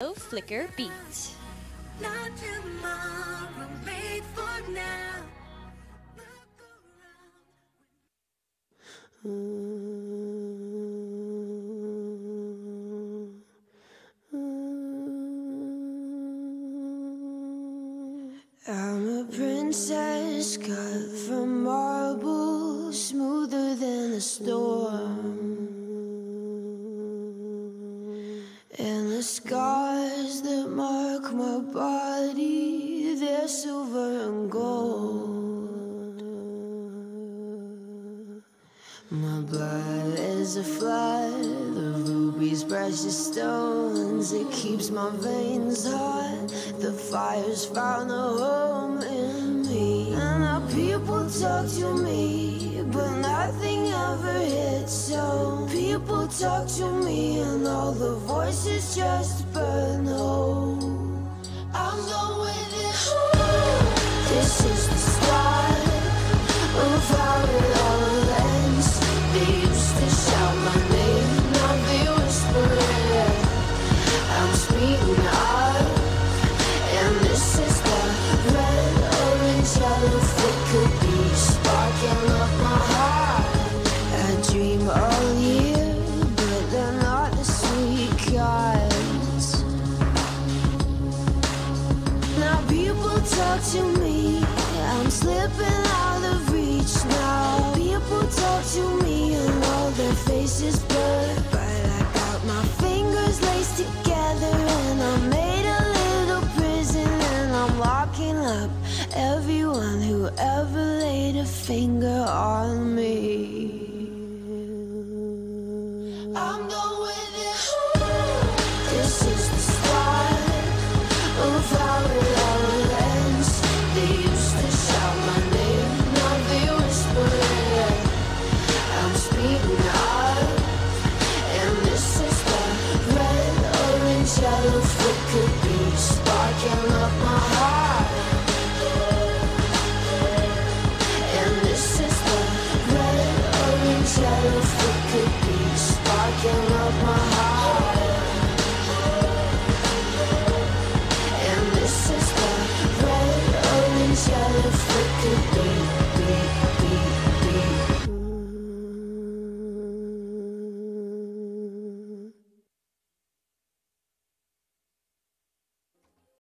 Yellow Flicker Beat. Not tomorrow, made for now. I'm a princess cut from marble, smoother than a storm. And the scars that my body, they're silver and gold. My blood is a flood of rubies, precious stones. It keeps my veins hot. The fire's found a home in me. And now people talk to me, but nothing ever hits home. People talk to me, and all the voices just burn home. I'm going to me. I'm slipping out of reach now. People talk to me and all their faces blur. But I got my fingers laced together and I made a little prison and I'm locking up everyone who ever laid a finger on me. I'm going yellow flicker beat.